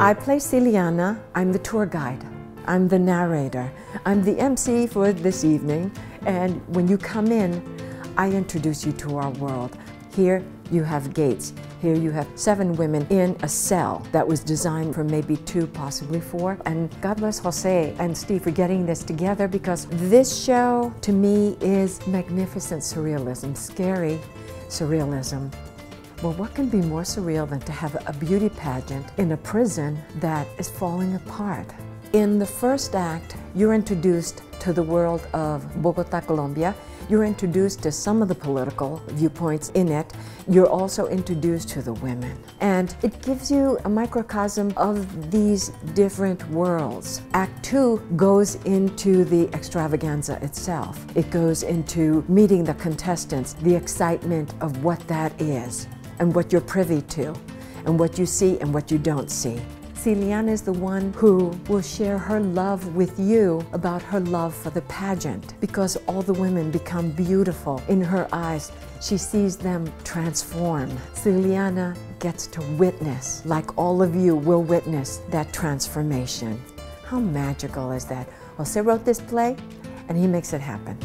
I play Celiana. I'm the tour guide. I'm the narrator. I'm the MC for this evening. And when you come in, I introduce you to our world. Here you have gates. Here you have seven women in a cell that was designed for maybe two, possibly four. And God bless Jose and Steve for getting this together because this show to me is magnificent surrealism, scary surrealism. Well, what can be more surreal than to have a beauty pageant in a prison that is falling apart? In the first act, you're introduced to the world of Bogota, Colombia. You're introduced to some of the political viewpoints in it. You're also introduced to the women. And it gives you a microcosm of these different worlds. Act two goes into the extravaganza itself. It goes into meeting the contestants, the excitement of what that is and what you're privy to, and what you see and what you don't see. Celiana is the one who will share her love with you about her love for the pageant because all the women become beautiful in her eyes. She sees them transform. Celiana gets to witness, like all of you will witness, that transformation. How magical is that? Jose wrote this play and he makes it happen.